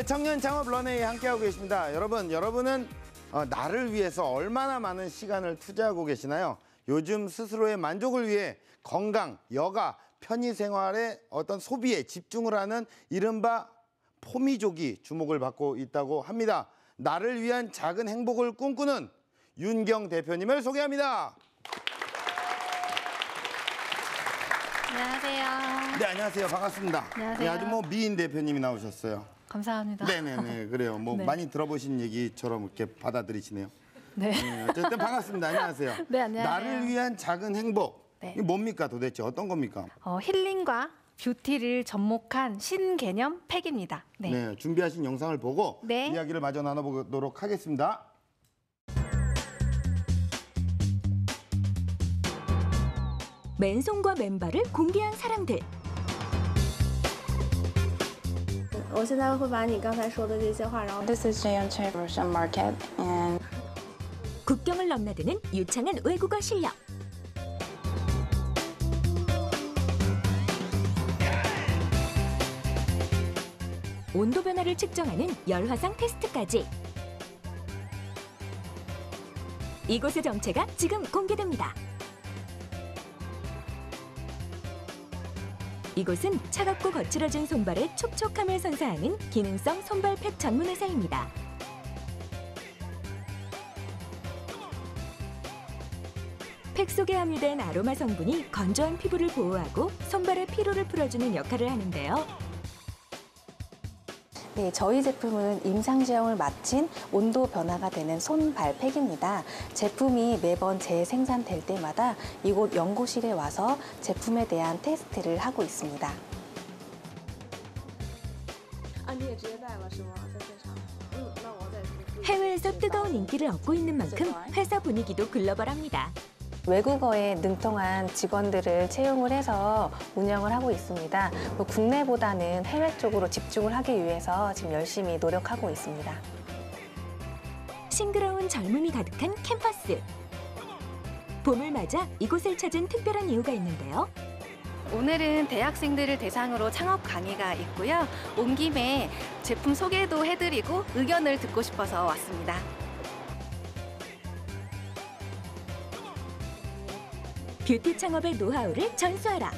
네, 청년 창업 런웨이 함께하고 계십니다. 여러분, 여러분은 어, 나를 위해서 얼마나 많은 시간을 투자하고 계시나요? 요즘 스스로의 만족을 위해 건강, 여가, 편의 생활의 어떤 소비에 집중을 하는 이른바 포미족이 주목을 받고 있다고 합니다. 나를 위한 작은 행복을 꿈꾸는 윤경 대표님을 소개합니다. 안녕하세요. 네, 안녕하세요. 반갑습니다. 안녕하세요. 예, 아주 뭐 미인 대표님이 나오셨어요. 감사합니다. 네네네, 그래요. 뭐 네. 많이 들어보신 얘기처럼 이렇게 받아들이시네요. 네. 네, 어쨌든 반갑습니다. 안녕하세요. 네, 안녕하세요. 나를 위한 작은 행복. 네. 이게 뭡니까 도대체 어떤 겁니까? 어, 힐링과 뷰티를 접목한 신개념 팩입니다. 네. 네. 준비하신 영상을 보고 네. 이야기를 마저 나눠보도록 하겠습니다. 맨손과 맨발을 공개한 사람들. 我现在会把你刚才说的这些话，然后 This is Jaeon Choi from Ocean Market, and 국경을 넘나드는 유창한 외국어 실력. 온도 변화를 측정하는 열화상 테스트까지. 이곳의 정체가 지금 공개됩니다. 이곳은 차갑고 거칠어진 손발의 촉촉함을 선사하는 기능성 손발 팩 전문 회사입니다. 팩 속에 함유된 아로마 성분이 건조한 피부를 보호하고 손발의 피로를 풀어주는 역할을 하는데요. 네, 저희 제품은 임상시험을 마친 온도 변화가 되는 손발팩입니다. 제품이 매번 재생산될 때마다 이곳 연구실에 와서 제품에 대한 테스트를 하고 있습니다. 해외에서 뜨거운 인기를 얻고 있는 만큼 회사 분위기도 글로벌합니다. 외국어에 능통한 직원들을 채용을 해서 운영을 하고 있습니다. 뭐 국내보다는 해외 쪽으로 집중을 하기 위해서 지금 열심히 노력하고 있습니다. 싱그러운 젊음이 가득한 캠퍼스. 봄을 맞아 이곳을 찾은 특별한 이유가 있는데요. 오늘은 대학생들을 대상으로 창업 강의가 있고요. 온 김에 제품 소개도 해드리고 의견을 듣고 싶어서 왔습니다. 뷰티 창업의 노하우를 전수하라.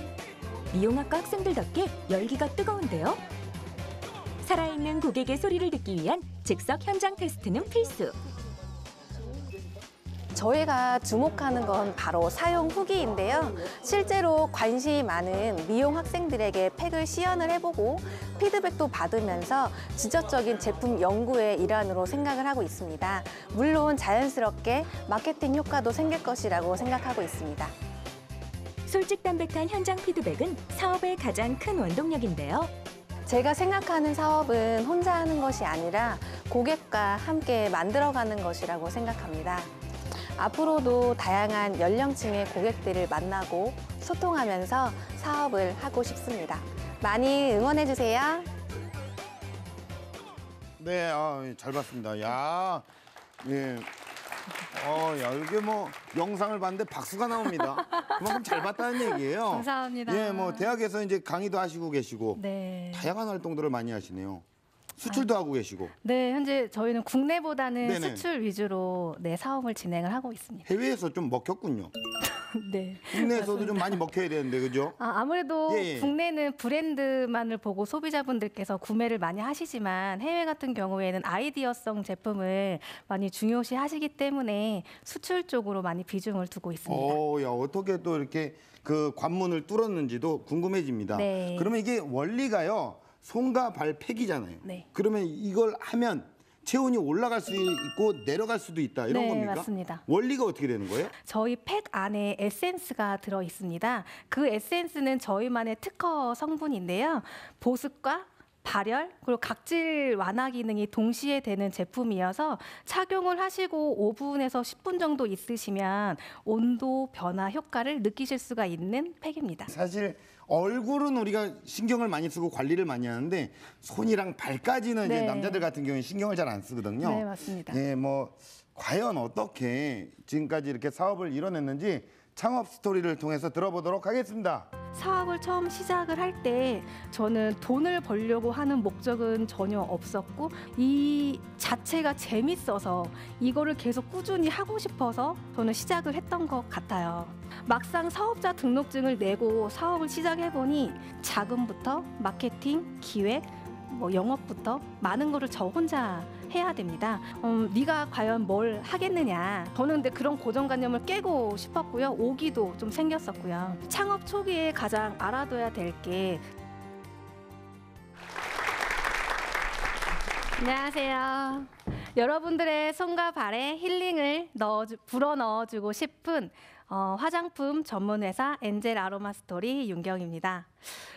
미용학과 학생들답게 열기가 뜨거운데요. 살아있는 고객의 소리를 듣기 위한 즉석 현장 테스트는 필수. 저희가 주목하는 건 바로 사용 후기인데요. 실제로 관심이 많은 미용 학생들에게 팩을 시연을 해보고 피드백도 받으면서 지적적인 제품 연구의 일환으로 생각을 하고 있습니다. 물론 자연스럽게 마케팅 효과도 생길 것이라고 생각하고 있습니다. 솔직담백한 현장 피드백은 사업의 가장 큰 원동력인데요. 제가 생각하는 사업은 혼자 하는 것이 아니라 고객과 함께 만들어가는 것이라고 생각합니다. 앞으로도 다양한 연령층의 고객들을 만나고 소통하면서 사업을 하고 싶습니다. 많이 응원해주세요. 네, 아, 예, 잘 봤습니다. 야, 예. 어, 야, 이게 뭐 영상을 봤는데 박수가 나옵니다. 그만큼 잘 봤다는 얘기예요. 감사합니다. 예, 뭐 대학에서 이제 강의도 하시고 계시고 네. 다양한 활동들을 많이 하시네요. 수출도 하고 계시고 네, 현재 저희는 국내보다는 네네. 수출 위주로 네, 사업을 진행을 하고 있습니다. 해외에서 좀 먹혔군요. 네. 국내에서도 좀 많이 먹혀야 되는데 그죠? 아, 아무래도 예, 예. 국내는 브랜드만을 보고 소비자분들께서 구매를 많이 하시지만 해외 같은 경우에는 아이디어성 제품을 많이 중요시 하시기 때문에 수출 쪽으로 많이 비중을 두고 있습니다. 어, 야 어떻게 또 이렇게 그 관문을 뚫었는지도 궁금해집니다. 네. 그러면 이게 원리가요 손과 발 팩이잖아요. 네. 그러면 이걸 하면 체온이 올라갈 수 있고 내려갈 수도 있다 이런 네, 겁니까? 맞습니다. 원리가 어떻게 되는 거예요? 저희 팩 안에 에센스가 들어 있습니다. 그 에센스는 저희만의 특허 성분인데요. 보습과 발열 그리고 각질 완화 기능이 동시에 되는 제품이어서 착용을 하시고 5분에서 10분 정도 있으시면 온도 변화 효과를 느끼실 수가 있는 팩입니다. 사실 얼굴은 우리가 신경을 많이 쓰고 관리를 많이 하는데 손이랑 발까지는 이제 네. 남자들 같은 경우는 신경을 잘 안 쓰거든요. 네, 맞습니다. 예, 뭐 과연 어떻게 지금까지 이렇게 사업을 이뤄냈는지 창업 스토리를 통해서 들어보도록 하겠습니다. 사업을 처음 시작을 할 때 저는 돈을 벌려고 하는 목적은 전혀 없었고 이 자체가 재밌어서 이거를 계속 꾸준히 하고 싶어서 저는 시작을 했던 것 같아요. 막상 사업자 등록증을 내고 사업을 시작해 보니 자금부터 마케팅, 기획, 뭐 영업부터 많은 거를 저 혼자 해야 됩니다. 음, 네가 과연 뭘 하겠느냐. 저는 근데 그런 고정관념을 깨고 싶었고요. 오기도 좀 생겼었고요. 창업 초기에 가장 알아둬야 될 게 안녕하세요. 여러분들의 손과 발에 힐링을 넣어 불어 넣어주고 싶은 어, 화장품 전문 회사 엔젤 아로마 스토리 윤경입니다.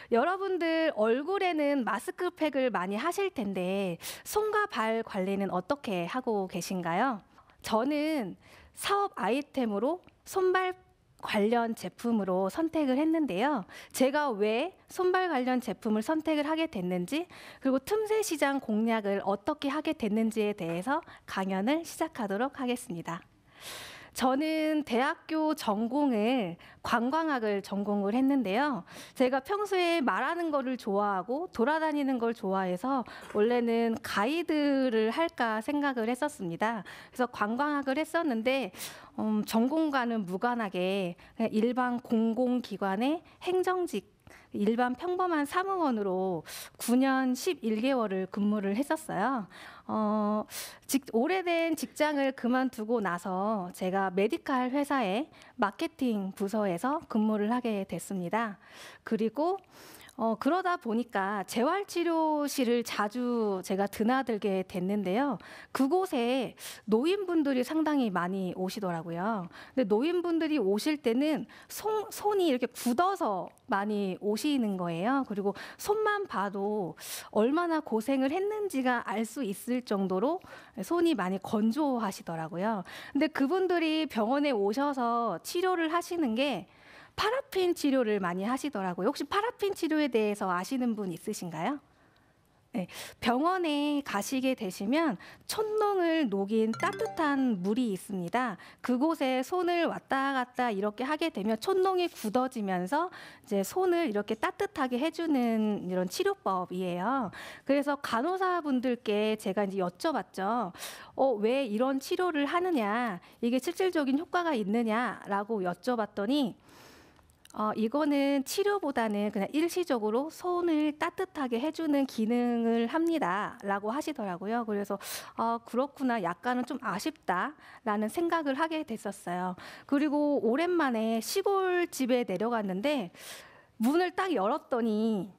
여러분들 얼굴에는 마스크팩을 많이 하실 텐데 손과 발 관리는 어떻게 하고 계신가요? 저는 사업 아이템으로 손발 관련 제품으로 선택을 했는데요. 제가 왜 손발 관련 제품을 선택을 하게 됐는지 그리고 틈새 시장 공략을 어떻게 하게 됐는지에 대해서 강연을 시작하도록 하겠습니다. 저는 대학교 전공을 관광학을 전공을 했는데요. 제가 평소에 말하는 거를 좋아하고 돌아다니는 걸 좋아해서 원래는 가이드를 할까 생각을 했었습니다. 그래서 관광학을 했었는데 음, 전공과는 무관하게 일반 공공기관의 행정직 일반 평범한 사무원으로 9년 11개월을 근무를 했었어요. 어, 직, 오래된 직장을 그만두고 나서 제가 메디칼 회사의 마케팅 부서에서 근무를 하게 됐습니다. 그리고 어, 그러다 보니까 재활치료실을 자주 제가 드나들게 됐는데요. 그곳에 노인분들이 상당히 많이 오시더라고요. 근데 노인분들이 오실 때는 손, 손이 이렇게 굳어서 많이 오시는 거예요. 그리고 손만 봐도 얼마나 고생을 했는지가 알 수 있을 정도로 손이 많이 건조하시더라고요. 근데 그분들이 병원에 오셔서 치료를 하시는 게 파라핀 치료를 많이 하시더라고요. 혹시 파라핀 치료에 대해서 아시는 분 있으신가요? 네, 병원에 가시게 되시면 촛농을 녹인 따뜻한 물이 있습니다. 그곳에 손을 왔다 갔다 이렇게 하게 되면 촛농이 굳어지면서 이제 손을 이렇게 따뜻하게 해주는 이런 치료법이에요. 그래서 간호사분들께 제가 이제 여쭤봤죠. 어, 왜 이런 치료를 하느냐? 이게 실질적인 효과가 있느냐라고 여쭤봤더니 어, 이거는 치료보다는 그냥 일시적으로 손을 따뜻하게 해주는 기능을 합니다라고 하시더라고요. 그래서 어, 그렇구나, 약간은 좀 아쉽다라는 생각을 하게 됐었어요. 그리고 오랜만에 시골 집에 내려갔는데 문을 딱 열었더니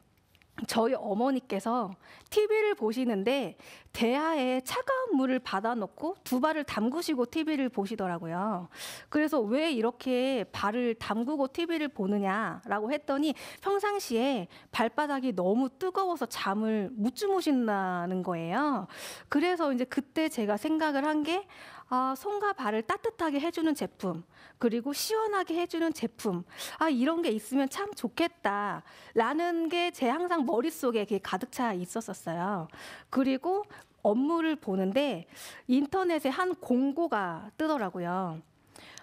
저희 어머니께서 TV를 보시는데 대야에 차가운 물을 받아놓고 두 발을 담그시고 TV를 보시더라고요. 그래서 왜 이렇게 발을 담그고 TV를 보느냐라고 했더니 평상시에 발바닥이 너무 뜨거워서 잠을 못 주무신다는 거예요. 그래서 이제 그때 제가 생각을 한 게 아, 손과 발을 따뜻하게 해주는 제품, 그리고 시원하게 해주는 제품, 아, 이런 게 있으면 참 좋겠다. 라는 게 제 항상 머릿속에 가득 차 있었었어요. 그리고 업무를 보는데 인터넷에 한 공고가 뜨더라고요.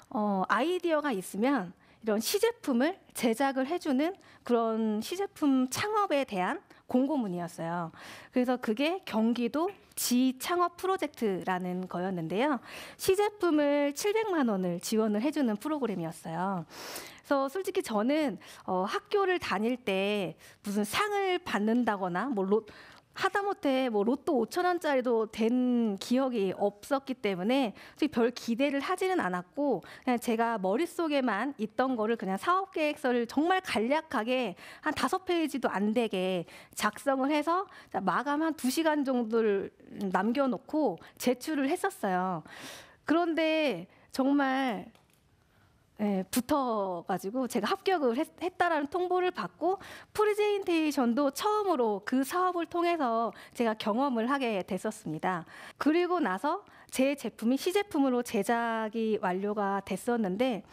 어, 아이디어가 있으면 이런 시제품을 제작을 해주는 그런 시제품 창업에 대한 공고문이었어요. 그래서 그게 경기도 지창업 프로젝트라는 거였는데요. 시제품을 700만 원을 지원을 해주는 프로그램이었어요. 그래서 솔직히 저는 어, 학교를 다닐 때 무슨 상을 받는다거나 뭐 로, 하다못해 뭐 로또 5천 원짜리도 된 기억이 없었기 때문에 별 기대를 하지는 않았고 그냥 제가 머릿속에만 있던 거를 그냥 사업 계획서를 정말 간략하게 한 다섯 페이지도 안 되게 작성을 해서 마감 한 두 시간 정도를 남겨 놓고 제출을 했었어요. 그런데 정말 네, 붙어가지고 제가 합격을 했, 했다라는 통보를 받고 프레젠테이션도 처음으로 그 사업을 통해서 제가 경험을 하게 됐었습니다. 그리고 나서 제 제품이 시제품으로 제작이 완료가 됐었는데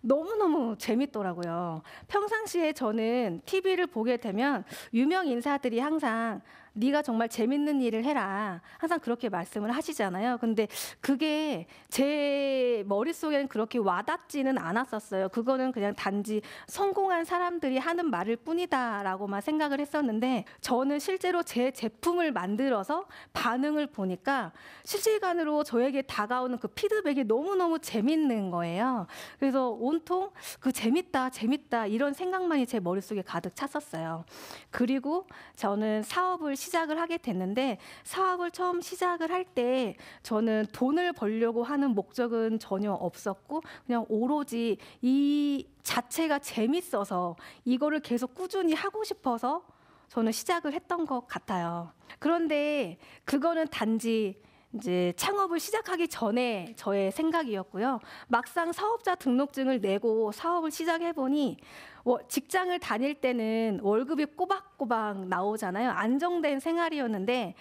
너무너무 재밌더라고요. 평상시에 저는 TV를 보게 되면 유명 인사들이 항상 네가 정말 재밌는 일을 해라. 항상 그렇게 말씀을 하시잖아요. 근데 그게 제 머릿속에는 그렇게 와닿지는 않았었어요. 그거는 그냥 단지 성공한 사람들이 하는 말일 뿐이다라고만 생각을 했었는데 저는 실제로 제 제품을 만들어서 반응을 보니까 실시간으로 저에게 다가오는 그 피드백이 너무너무 재밌는 거예요. 그래서 온통 그 재밌다, 재밌다 이런 생각만이 제 머릿속에 가득 찼었어요. 그리고 저는 사업을 시작을 하게 됐는데 사업을 처음 시작을 할 때 저는 돈을 벌려고 하는 목적은 전혀 없었고 그냥 오로지 이 자체가 재밌어서 이거를 계속 꾸준히 하고 싶어서 저는 시작을 했던 것 같아요. 그런데 그거는 단지 이제 창업을 시작하기 전에 저의 생각이었고요. 막상 사업자 등록증을 내고 사업을 시작해 보니 뭐 직장을 다닐 때는 월급이 꼬박꼬박 나오잖아요. 안정된 생활이었는데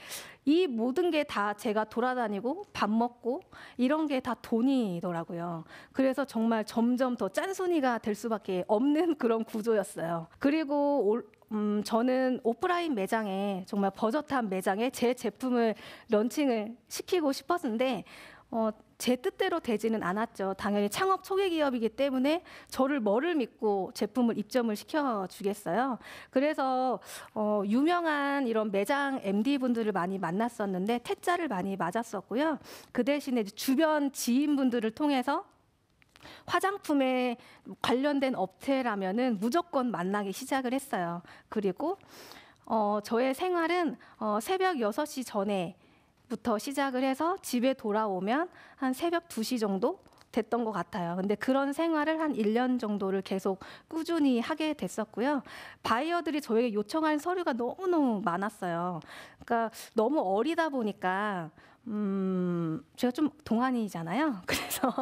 이 모든 게 다 제가 돌아다니고 밥 먹고 이런 게 다 돈이더라고요. 그래서 정말 점점 더 짠순이가 될 수밖에 없는 그런 구조였어요. 그리고 올- 음, 저는 오프라인 매장에 정말 버젓한 매장에 제 제품을 런칭을 시키고 싶었는데 어, 제 뜻대로 되지는 않았죠. 당연히 창업 초기 기업이기 때문에 저를 뭐를 믿고 제품을 입점을 시켜 주겠어요. 그래서 어, 유명한 이런 매장 MD 분들을 많이 만났었는데 퇴짜를 많이 맞았었고요. 그 대신에 주변 지인분들을 통해서 화장품에 관련된 업체라면은 무조건 만나기 시작을 했어요. 그리고 어, 저의 생활은 어, 새벽 6시 전에 부터 시작을 해서 집에 돌아오면 한 새벽 2시 정도 됐던 것 같아요. 근데 그런 생활을 한 1년 정도를 계속 꾸준히 하게 됐었고요. 바이어들이 저에게 요청하는 서류가 너무너무 많았어요. 그러니까 너무 어리다 보니까 음, 제가 좀 동안이잖아요. 그래서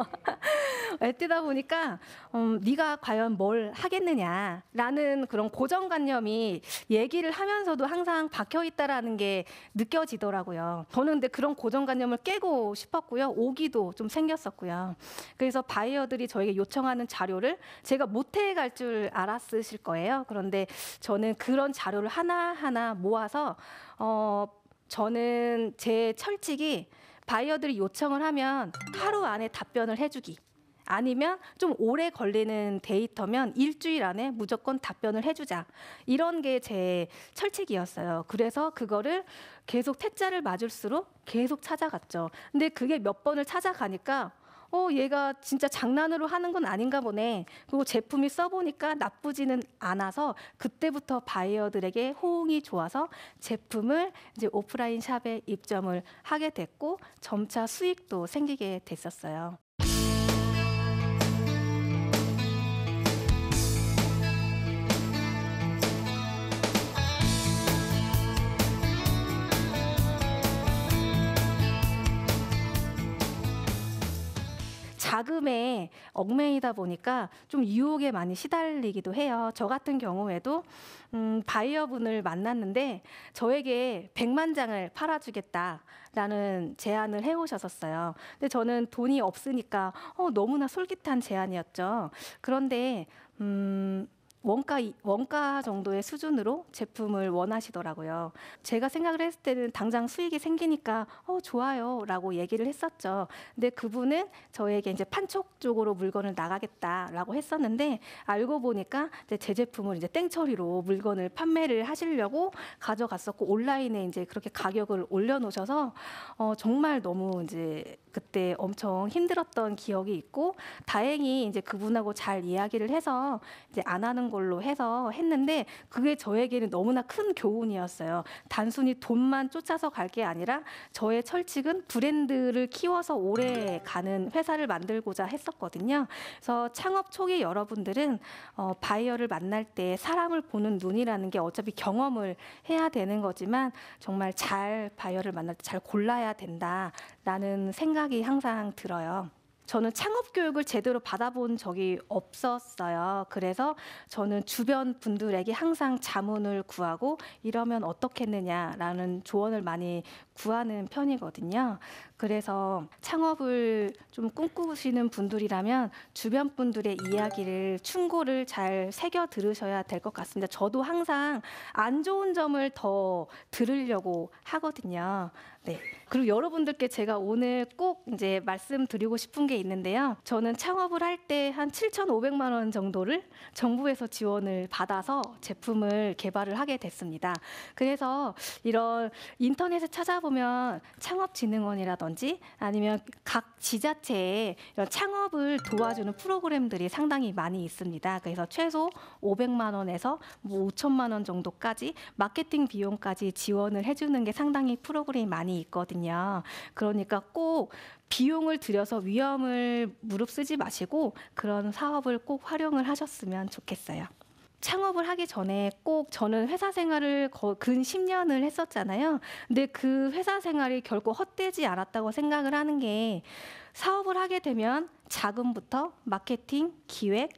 애뜨다 보니까 음, 네가 과연 뭘 하겠느냐라는 그런 고정관념이 얘기를 하면서도 항상 박혀 있다라는 게 느껴지더라고요. 저는 근데 그런 고정관념을 깨고 싶었고요. 오기도 좀 생겼었고요. 그래서 바이어들이 저에게 요청하는 자료를 제가 못해 갈 줄 알았으실 거예요. 그런데 저는 그런 자료를 하나하나 모아서 어, 저는 제 철칙이 바이어들이 요청을 하면 하루 안에 답변을 해주기. 아니면 좀 오래 걸리는 데이터면 일주일 안에 무조건 답변을 해주자. 이런 게 제 철칙이었어요. 그래서 그거를 계속 퇴짜를 맞을수록 계속 찾아갔죠. 근데 그게 몇 번을 찾아가니까 어, 얘가 진짜 장난으로 하는 건 아닌가 보네. 그리고 제품이 써보니까 나쁘지는 않아서 그때부터 바이어들에게 호응이 좋아서 제품을 이제 오프라인 샵에 입점을 하게 됐고 점차 수익도 생기게 됐었어요. 자금에 얽매이다 보니까 좀 유혹에 많이 시달리기도 해요. 저 같은 경우에도 음, 바이어분을 만났는데 저에게 100만 장을 팔아주겠다라는 제안을 해오셨었어요. 근데 저는 돈이 없으니까 어, 너무나 솔깃한 제안이었죠. 그런데 음, 원가 이- 원가 정도의 수준으로 제품을 원하시더라고요. 제가 생각을 했을 때는 당장 수익이 생기니까 어 좋아요라고 얘기를 했었죠. 근데 그분은 저에게 이제 판촉 쪽으로 물건을 나가겠다라고 했었는데 알고 보니까 이제 제 제품을 이제 땡처리로 물건을 판매를 하시려고 가져갔었고 온라인에 이제 그렇게 가격을 올려놓으셔서 어 정말 너무 이제 그때 엄청 힘들었던 기억이 있고 다행히 이제 그분하고 잘 이야기를 해서 이제 안 하는 걸로 해서 했는데 그게 저에게는 너무나 큰 교훈이었어요. 단순히 돈만 쫓아서 갈 게 아니라 저의 철칙은 브랜드를 키워서 오래 가는 회사를 만들고자 했었거든요. 그래서 창업 초기 여러분들은 어, 바이어를 만날 때 사람을 보는 눈이라는 게 어차피 경험을 해야 되는 거지만 정말 잘 바이어를 만날 때 잘 골라야 된다라는 생각 이 항상 들어요. 저는 창업 교육을 제대로 받아본 적이 없었어요. 그래서 저는 주변 분들에게 항상 자문을 구하고 이러면 어떻겠느냐라는 조언을 많이 구하는 편이거든요. 그래서 창업을 좀 꿈꾸시는 분들이라면 주변 분들의 이야기를 충고를 잘 새겨 들으셔야 될 것 같습니다. 저도 항상 안 좋은 점을 더 들으려고 하거든요. 네. 그리고 여러분들께 제가 오늘 꼭 이제 말씀드리고 싶은 게 있는데요. 저는 창업을 할 때 한 7,500만 원 정도를 정부에서 지원을 받아서 제품을 개발을 하게 됐습니다. 그래서 이런 인터넷에 찾아보면 창업진흥원이라든지 아니면 각 지자체에 이런 창업을 도와주는 프로그램들이 상당히 많이 있습니다. 그래서 최소 500만 원에서 뭐 5천만 원 정도까지 마케팅 비용까지 지원을 해주는 게 상당히 프로그램이 많이 있거든요. 그러니까 꼭 비용을 들여서 위험을 무릅쓰지 마시고 그런 사업을 꼭 활용을 하셨으면 좋겠어요. 창업을 하기 전에 꼭 저는 회사 생활을 거- 근 10년을 했었잖아요. 근데 그 회사 생활이 결코 헛되지 않았다고 생각을 하는 게 사업을 하게 되면 자금부터 마케팅, 기획,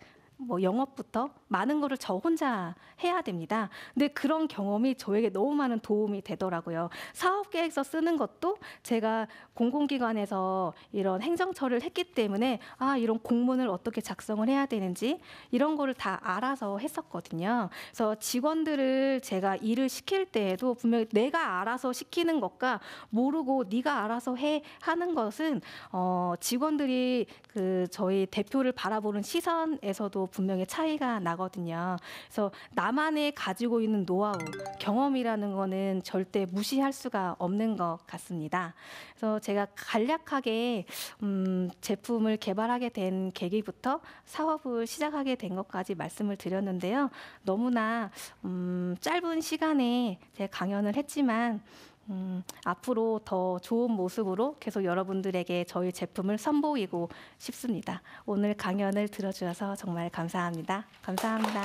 뭐 영업부터 많은 거를 저 혼자 해야 됩니다. 근데 그런 경험이 저에게 너무 많은 도움이 되더라고요. 사업 계획서 쓰는 것도 제가 공공기관에서 이런 행정처를 했기 때문에 아 이런 공문을 어떻게 작성을 해야 되는지 이런 거를 다 알아서 했었거든요. 그래서 직원들을 제가 일을 시킬 때에도 분명히 내가 알아서 시키는 것과 모르고 네가 알아서 해 하는 것은 어, 직원들이 그 저희 대표를 바라보는 시선에서도 분명히 차이가 나거든요. 그래서 나만의 가지고 있는 노하우, 경험이라는 거는 절대 무시할 수가 없는 것 같습니다. 그래서 제가 간략하게 음, 제품을 개발하게 된 계기부터 사업을 시작하게 된 것까지 말씀을 드렸는데요. 너무나 음, 짧은 시간에 제가 강연을 했지만 음, 앞으로 더 좋은 모습으로 계속 여러분들에게 저희 제품을 선보이고 싶습니다. 오늘 강연을 들어주셔서 정말 감사합니다. 감사합니다.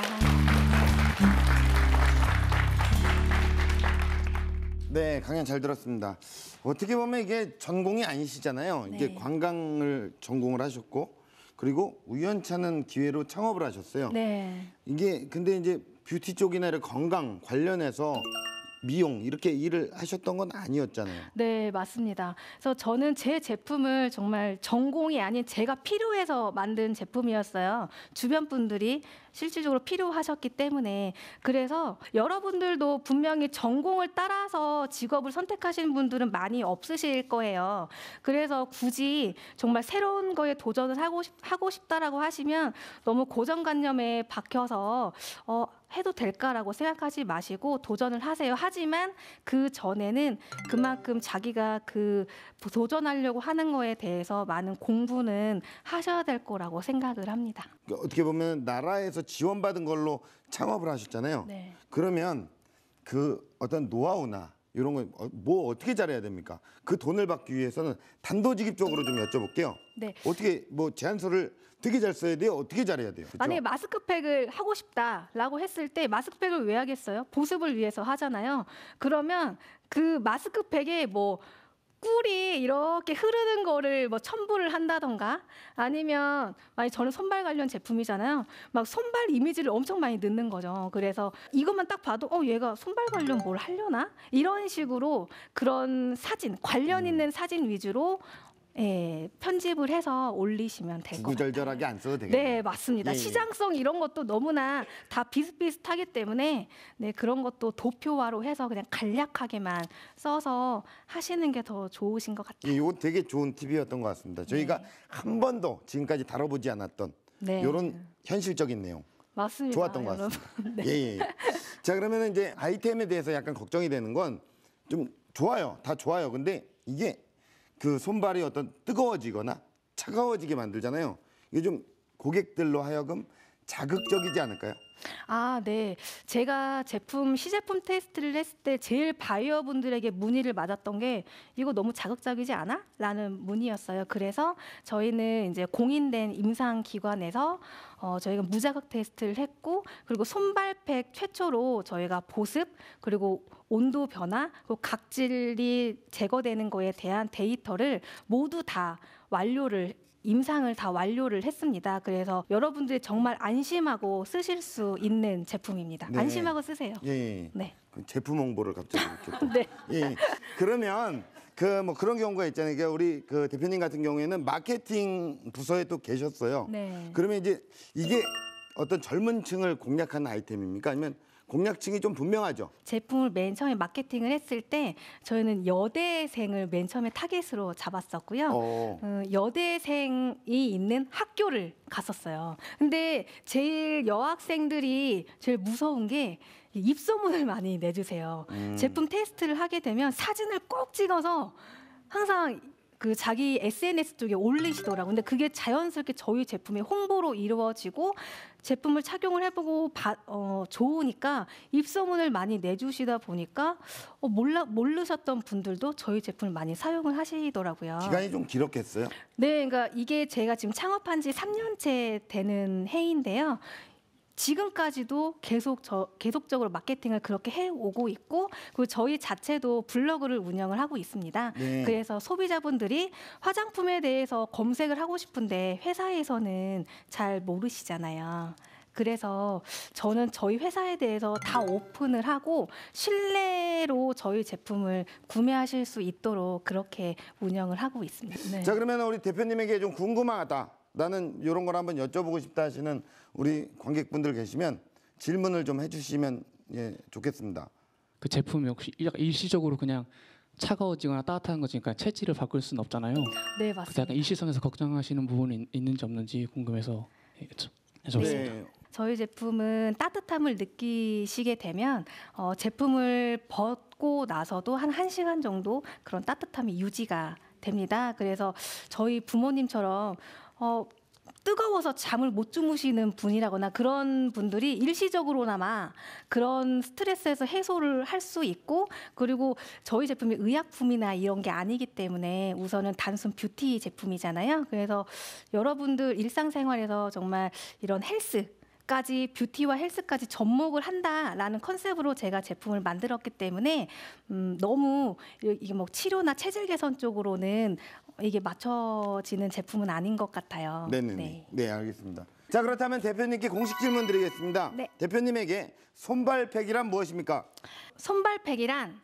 네, 강연 잘 들었습니다. 어떻게 보면 이게 전공이 아니시잖아요. 이게 네. 관광을 전공을 하셨고 그리고 우연찮은 기회로 창업을 하셨어요. 네. 이게 근데 이제 뷰티 쪽이나 이런 건강 관련해서 미용 이렇게 일을 하셨던 건 아니었잖아요. 네, 맞습니다. 그래서 저는 제 제품을 정말 전공이 아닌 제가 필요해서 만든 제품이었어요. 주변 분들이 실질적으로 필요하셨기 때문에 그래서 여러분들도 분명히 전공을 따라서 직업을 선택하시는 분들은 많이 없으실 거예요. 그래서 굳이 정말 새로운 거에 도전을 하고 싶, 하고 싶다라고 하시면 너무 고정관념에 박혀서 어, 해도 될까라고 생각하지 마시고 도전을 하세요. 하지만 그 전에는 그만큼 자기가 그 도전하려고 하는 거에 대해서 많은 공부는 하셔야 될 거라고 생각을 합니다. 그러니까 어떻게 보면 나라에서 지원받은 걸로 창업을 하셨잖아요. 네. 그러면 그 어떤 노하우나 이런 거 뭐 어떻게 잘해야 됩니까? 그 돈을 받기 위해서는 단도직입적으로 좀 여쭤볼게요. 네. 어떻게 뭐 제안서를 되게 잘 써야 돼요? 어떻게 잘해야 돼요? 그죠? 만약에 마스크팩을 하고 싶다라고 했을 때 마스크팩을 왜 하겠어요? 보습을 위해서 하잖아요. 그러면 그 마스크팩에 뭐 꿀이 이렇게 흐르는 거를 뭐 첨부를 한다던가 아니면 만약 저는 손발 관련 제품이잖아요. 막 손발 이미지를 엄청 많이 넣는 거죠. 그래서 이것만 딱 봐도 어 얘가 손발 관련 뭘 하려나? 이런 식으로 그런 사진 관련 음. 있는 사진 위주로 예, 편집을 해서 올리시면 될 것 같아요. 구구절절하게 안 써도 되겠네요. 네, 맞습니다. 예, 예. 시장성 이런 것도 너무나 다 비슷비슷하기 때문에 네, 그런 것도 도표화로 해서 그냥 간략하게만 써서 하시는 게 더 좋으신 것 같아요. 이거 되게 좋은 팁이었던 것 같습니다. 저희가 한 번도 지금까지 다뤄보지 않았던 네. 이런 현실적인 내용 맞습니다. 좋았던 것. 같습니다. 예, 예. 자 그러면 이제 아이템에 대해서 약간 걱정이 되는 건 좀 좋아요, 다 좋아요. 근데 이게 그 손발이 어떤 뜨거워지거나 차가워지게 만들잖아요. 이게 좀 고객들로 하여금 자극적이지 않을까요? 아, 네. 제가 제품 시제품 테스트를 했을 때 제일 바이어 분들에게 문의를 맞았던 게 이거 너무 자극적이지 않아? 라는 문의였어요. 그래서 저희는 이제 공인된 임상 기관에서 어, 저희가 무자극 테스트를 했고 그리고 손발팩 최초로 저희가 보습 그리고 온도 변화 그리고 각질이 제거되는 거에 대한 데이터를 모두 다 완료를 임상을 다 완료를 했습니다. 그래서 여러분들이 정말 안심하고 쓰실 수 있는 제품입니다. 네. 안심하고 쓰세요. 예, 예. 네. 그 제품 홍보를 갑자기 이렇게. 또. 네. 예. 그러면 그 뭐 그런 경우가 있잖아요. 그러니까 우리 그 대표님 같은 경우에는 마케팅 부서에 또 계셨어요. 네. 그러면 이제 이게 어떤 젊은 층을 공략하는 아이템입니까? 아니면 공략층이 좀 분명하죠. 제품을 맨 처음에 마케팅을 했을 때 저희는 여대생을 맨 처음에 타겟으로 잡았었고요. 어. 어, 여대생이 있는 학교를 갔었어요. 근데 제일 여학생들이 제일 무서운 게 입소문을 많이 내주세요. 음. 제품 테스트를 하게 되면 사진을 꼭 찍어서 항상 그 자기 SNS 쪽에 올리시더라고요. 근데 그게 자연스럽게 저희 제품의 홍보로 이루어지고 제품을 착용을 해보고 바- 어, 좋으니까 입소문을 많이 내주시다 보니까 어, 몰라 모르셨던 분들도 저희 제품을 많이 사용을 하시더라고요. 기간이 좀 길었겠어요. 네, 그러니까 이게 제가 지금 창업한 지 3년째 되는 해인데요. 지금까지도 계속 저 계속적으로 마케팅을 그렇게 해 오고 있고 그리고 저희 자체도 블로그를 운영을 하고 있습니다. 네. 그래서 소비자분들이 화장품에 대해서 검색을 하고 싶은데 회사에서는 잘 모르시잖아요. 그래서 저는 저희 회사에 대해서 다 오픈을 하고 신뢰로 저희 제품을 구매하실 수 있도록 그렇게 운영을 하고 있습니다. 네. 자 그러면 우리 대표님에게 좀 궁금하다. 나는 이런 걸 한번 여쭤보고 싶다 하시는 우리 관객분들 계시면 질문을 좀 해주시면 예, 좋겠습니다. 그 제품이 혹시 일- 일시적으로 그냥 차가워지거나 따뜻한 거니까 체질을 바꿀 수는 없잖아요. 네, 그래서 맞습니다. 약간 이 시선에서 걱정하시는 부분이 있- 있는지 없는지 궁금해서 예, 여쭤- 여쭤봤습니다. 네. 저희 제품은 따뜻함을 느끼시게 되면 어, 제품을 벗고 나서도 한 1시간 정도 그런 따뜻함이 유지가 됩니다. 그래서 저희 부모님처럼 어, 뜨거워서 잠을 못 주무시는 분이라거나 그런 분들이 일시적으로나마 그런 스트레스에서 해소를 할 수 있고 그리고 저희 제품이 의약품이나 이런 게 아니기 때문에 우선은 단순 뷰티 제품이잖아요. 그래서 여러분들 일상생활에서 정말 이런 헬스 까지 뷰티와 헬스까지 접목을 한다라는 컨셉으로 제가 제품을 만들었기 때문에 음, 너무 이- 이게 뭐 치료나 체질 개선 쪽으로는 이게 맞춰지는 제품은 아닌 것 같아요. 네네 네. 네. 알겠습니다. 자 그렇다면 대표님께 공식 질문 드리겠습니다. 네. 대표님에게 손발팩이란 무엇입니까? 손발팩이란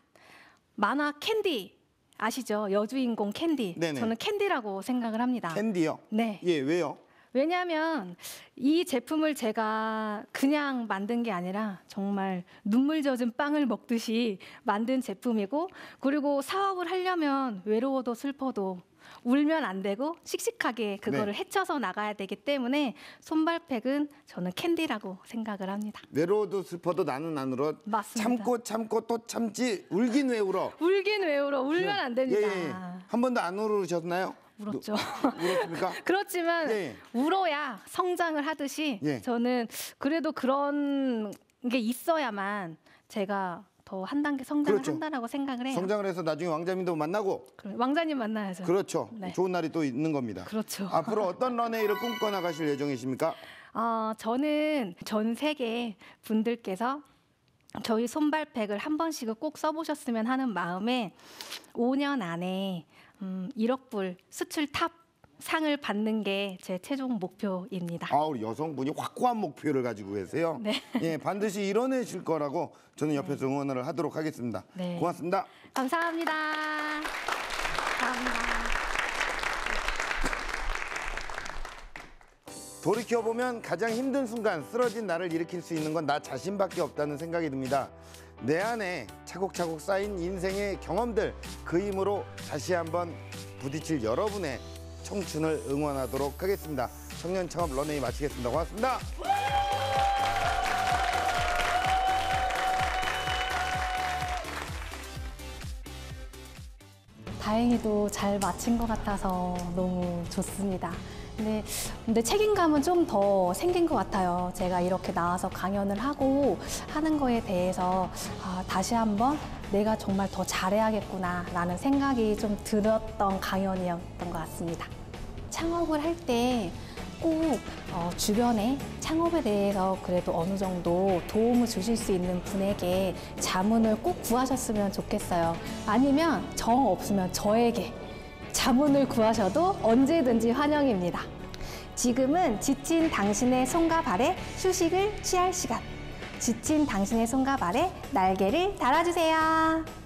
만화 캔디 아시죠? 여주인공 캔디. 네네. 저는 캔디라고 생각을 합니다. 캔디요. 네. 예 왜요? 왜냐하면 이 제품을 제가 그냥 만든 게 아니라 정말 눈물 젖은 빵을 먹듯이 만든 제품이고 그리고 사업을 하려면 외로워도 슬퍼도 울면 안 되고 씩씩하게 그거를 네. 헤쳐서 나가야 되기 때문에 손발팩은 저는 캔디라고 생각을 합니다. 외로워도 슬퍼도 나는 안으로 맞습니다. 참고 참고 또 참지 울긴 왜 울어? 울긴 왜 울어? 울면 안 됩니다. 예, 예. 한 번도 안 울으셨나요? 울었죠. 울었습니까? 그렇지만 예. 울어야 성장을 하듯이 예. 저는 그래도 그런 게 있어야만 제가 더 한 단계 성장을 그렇죠. 한다라고 생각을 해요. 성장을 해서 나중에 왕자님도 만나고 그럼 왕자님 만나야죠. 그렇죠. 네. 좋은 날이 또 있는 겁니다. 그렇죠. 앞으로 어떤 런웨이를 꿈꿔 나가실 예정이십니까? 어, 저는 전 세계 분들께서 저희 손발팩을 한 번씩은 꼭 써보셨으면 하는 마음에 5년 안에 음, 1억 불 수출 탑 상을 받는 게 제 최종 목표입니다. 아, 우리 여성분이 확고한 목표를 가지고 계세요. 네. 예, 반드시 이뤄내실 거라고 저는 옆에서 응원을 하도록 하겠습니다. 네. 고맙습니다. 감사합니다. 감사합니다. 돌이켜 보면 가장 힘든 순간 쓰러진 나를 일으킬 수 있는 건 나 자신밖에 없다는 생각이 듭니다. 내 안에 차곡차곡 쌓인 인생의 경험들 그 힘으로 다시 한번 부딪힐 여러분의 청춘을 응원하도록 하겠습니다. 청년 창업 런웨이 마치겠습니다. 고맙습니다. 다행히도 잘 마친 것 같아서 너무 좋습니다. 근데, 근데 책임감은 좀 더 생긴 것 같아요. 제가 이렇게 나와서 강연을 하고 하는 거에 대해서 아, 다시 한번 내가 정말 더 잘해야겠구나라는 생각이 좀 들었던 강연이었던 것 같습니다. 창업을 할 때꼭 어, 주변에 창업에 대해서 그래도 어느 정도 도움을 주실 수 있는 분에게 자문을 꼭 구하셨으면 좋겠어요. 아니면 정 없으면 저에게 자문을 구하셔도 언제든지 환영입니다. 지금은 지친 당신의 손과 발에 휴식을 취할 시간. 지친 당신의 손과 발에 날개를 달아주세요.